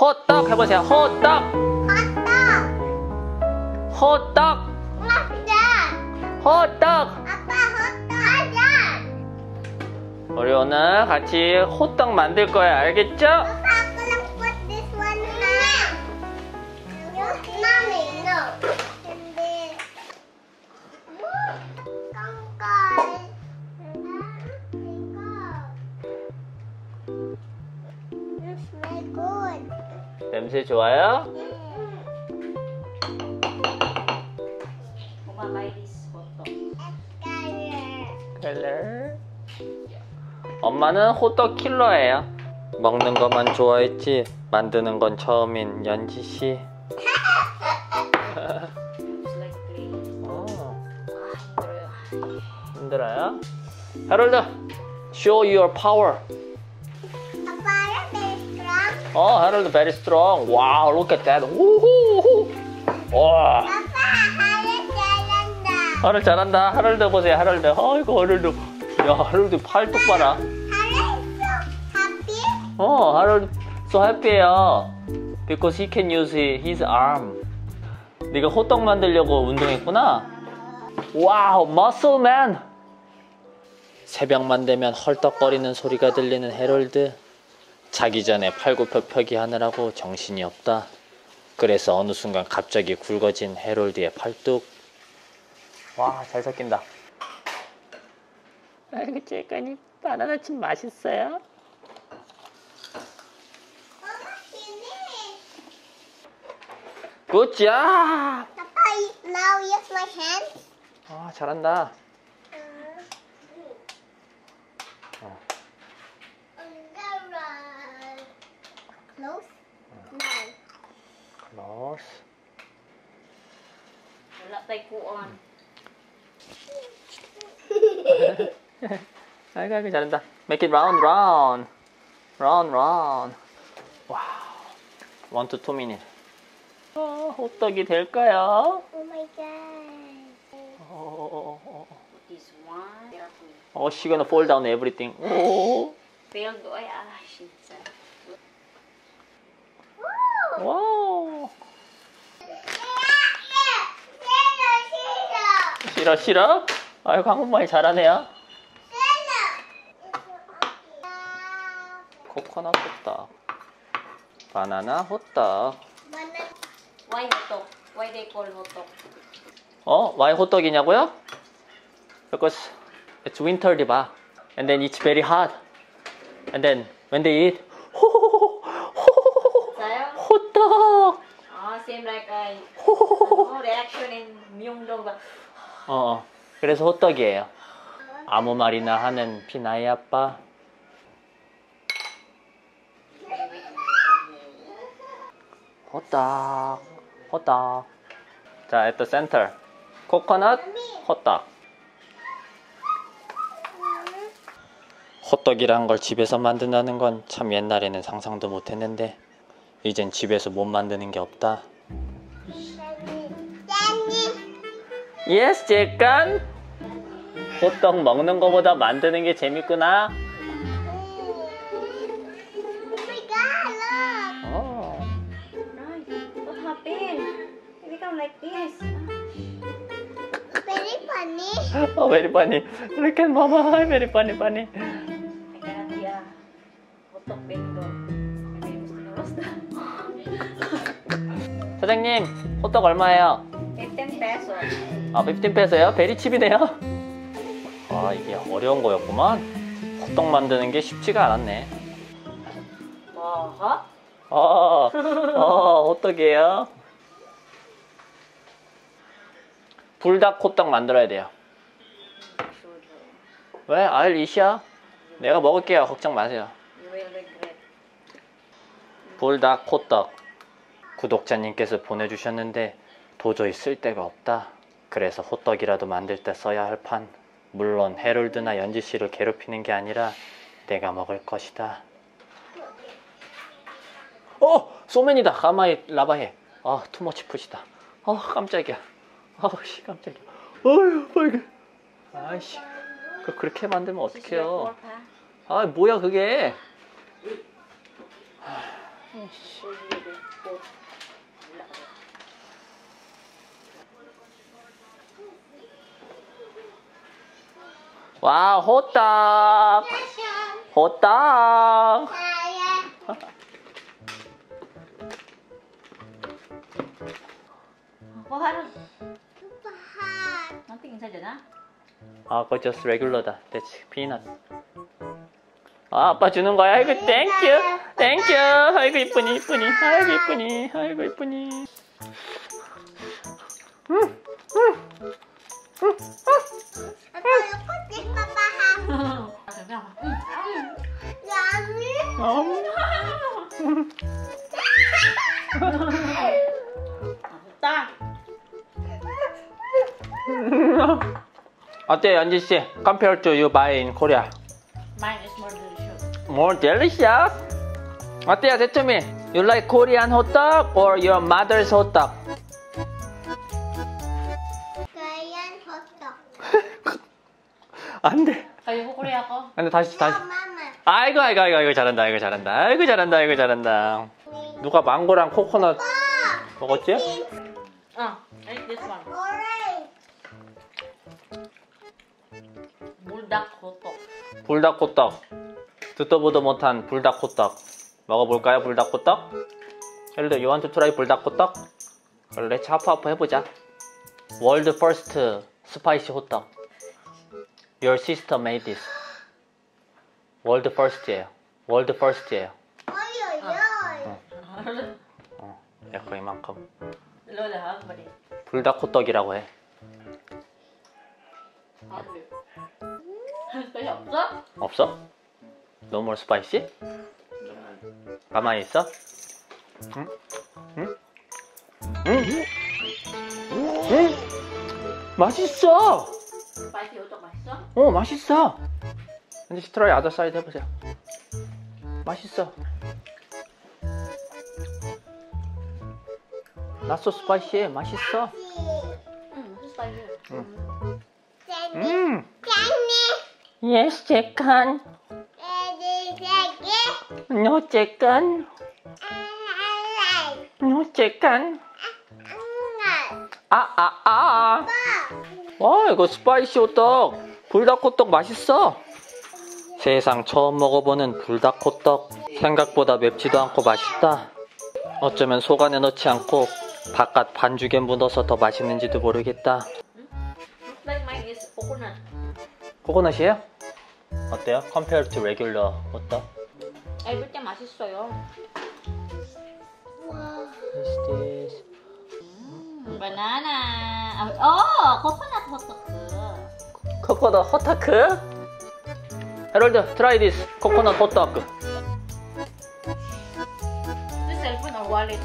호떡 해보세요. 호떡. 호떡. 호떡. 호떡. 아빠 호떡. 맞아. 우리 오늘 같이 호떡 만들 거예요. 알겠죠? 냄새 좋아요? 컬러. 엄마는 호떡 킬러예요. 먹는 것만 좋아했지 만드는 건 처음인 연지 씨. Looks like clay. 어, Ah, 힘들어요. 하롤드, show your power. Papa, you're very strong. 어, 하롤드 very strong. Wow, look at that. 우후. 와, 하늘 잘한다. 하롤드 보세요, 하롤드. 아이고, 하롤드. 야. 하늘 so happy. 어, 하롤드 so happy해요. Because he can use his arm. 네가 호떡 만들려고 운동했구나. wow, muscle man. 새벽만 되면 헐떡거리는 소리가 들리는 해롤드. 자기 전에 팔굽혀펴기 하느라고 정신이 없다. 그래서 어느 순간 갑자기 굵어진 해롤드의 팔뚝. 와, 잘 섞인다. 아이고, 째까니 바나나칩 맛있어요? 굿자! Papa, now use my hands. 아, 잘한다. Close? No. 클로스. Wala tay kuon. 아이고, 아이고, 잘한다. Make it round, round. Round, round. 와우. One to two minutes. 어, 호떡이 될까요? Oh my god. 어, 어, 어, 어. This one. Careful. 어, she gonna fall down everything. 오, Failed ko ay 와우. 싫어, 싫어? 아이고, 한국말 잘하네요. 코코넛 호떡. 바나나 호떡. Hotok? Why they call hotok? 어? why 호떡이냐고요? Because it's winter, diba? And then it's very hot. And then when they eat, Sayo? 호 떡. Ah, same like I. Reaction in Myeongdong ba? 어, 어. 그래서 호떡이에요. 아무 말이나 하는 피나이 아빠. 호떡, 호떡. 자, at the center. 코코넛, 호떡. 호떡이란 걸 집에서 만든다는 건 참 옛날에는 상상도 못 했는데, 이젠 집에서 못 만드는 게 없다. yes, 잭간. 호떡 먹는 거보다 만드는 게 재밌구나. 어. 어, very funny. Look at mama. Very funny, funny. I cannot be a hotok vendor. Maybe gusto niyo basta. 사장님, 호떡 얼마예요? 15 pesos. 아, 15페소요? 베리칩이네요. 아, 이게 어려운 거였구만. 호떡 만드는 게 쉽지가 않았네. Aha. 어, 어, 호떡이에요. 불닭 호떡 만들어야 돼요. 왜? 아일 이시야? 내가 먹을게요. 걱정 마세요. 불닭 호떡. 구독자님께서 보내주셨는데 도저히 쓸 데가 없다. 그래서 호떡이라도 만들 때 써야 할 판. 물론 해롤드나 연지 씨를 괴롭히는 게 아니라 내가 먹을 것이다. 어! 소맨이다. 가마이 라바해. 아, 투머치 푸시다. 아, 깜짝이야. 아, 씨, 깜짝이야. 어휴, 빨개. 아이씨. 그 그렇게 만들면 어떡해요. 아, 뭐야, 그게. 와, 호떡. 호떡. Đó? 아, 그거 just regular다. That's peanut. 아, 아빠 주는 거야? 아이고, 땡큐. 땡큐. 아이고, 이쁘니, 이쁘니. 아이고, 이쁘니. 아이고, 이쁘니. Ha. Yummy. 음. Ta. 어때, 연지 씨? Compared to you buy in Korea. Mine is more delicious. More delicious. 어때요, 대초미? You like Korean hot dog or your mother's hot dog? Korean hot dog. 안 돼. Kayo ko Korea ko. 근데 다시, 다시. Oh. 아이고, 아이고, 아이고, 아이고, 잘한다, 아이고, 잘한다. 아이고, 잘한다, 아이고, 잘한다. 누가 망고랑 코코넛 Oh, 먹었지? Ah, I like this one. orange. Buldak hotok. 불닭 호떡. 듣도 보도 못한 불닭 호떡. 먹어볼까요, 불닭 호떡? 헬드, you want to try 불닭 호떡? 그래, let's 하프 하프 해보자. World first spicy 호떡. Your sister made this. Oi, oi, oi. 어, 약간 이만큼. Lola ha, ba di? 불닭 호떡이라고 해. Kaya 없어? 없어? No more spicy? 가만히 있어? 응? 응? 응? 응? 맛있어! Spicy 호떡 맛있어? 어, 맛있어! 근데 try other side 해보세요. 맛있어. So spicy. 맛있어. 응, 맛있어 spicy. Sandy, 음. Yes, 재칸. No. Mm, 아, 아, 아. 와, 이거 spicy 호떡. 불닭 호떡 맛있어. 세상 처음 먹어보는 불닭 호떡. 생각보다 맵지도 않고 맛있다. 어쩌면 속 안에 넣지 않고 바깥 반죽에 묻어서 더 맛있는지도 모르겠다. 코코넛이에요? 어때요? Compared to 호떡? Everything 맛있어요. What's this? Banana. Ah, Oh, coconut hotok. 코코넛 호떡? 헤럴드, try this. 코코넛 호떡. This cellphone or wallet?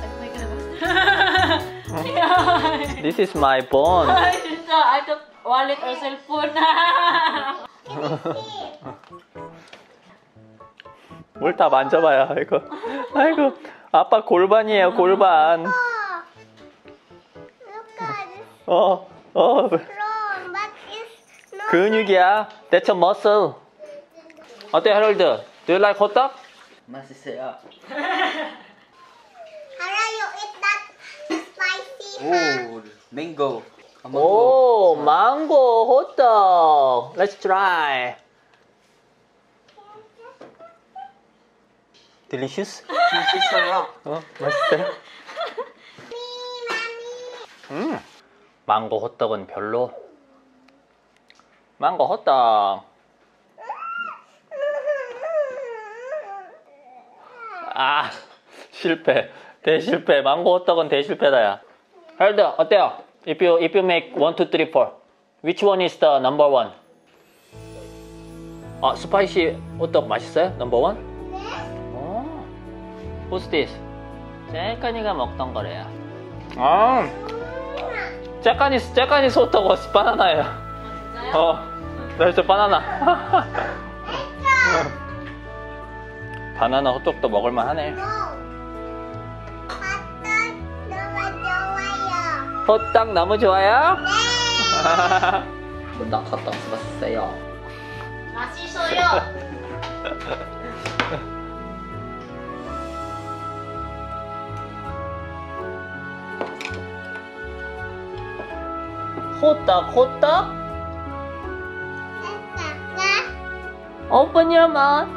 This is my. Ay, 진짜. I thought wallet or cellphone. 뭘 다 만져봐요, 아이고. 아이고, 아빠 골반이에요, 골반. Oh. 어, 어. 근육이야. That's a muscle. 어때, 헤럴드? Do you like 호떡? 맛있어요. How do you eat that spicy? huh? 오, 맹고. 오, 망고 호떡. Let's try. Delicious? 맛있어요. 어, 맛있어요? 음, 망고 호떡은 별로. 망고 호떡. 아, 실패. 대실패. 망고 호떡은 대실패다야. 하일드 어때요? If you if you make one, two, three, four, which one is the number one? 아, spicy 호떡 맛있어요? number one? 어. Who's this? 째까니가 먹던 거래요. 아, 째까니 째까니 호떡 바나나예요. 진짜요? 어, 그래서 바나나. 바나나 호떡도 먹을만 하네. Hotdog 너무 좋아요. 호떡 너무 좋아요? 나 갔다 왔어요. 맛있어요. 호떡 호떡 아빠 Open your mouth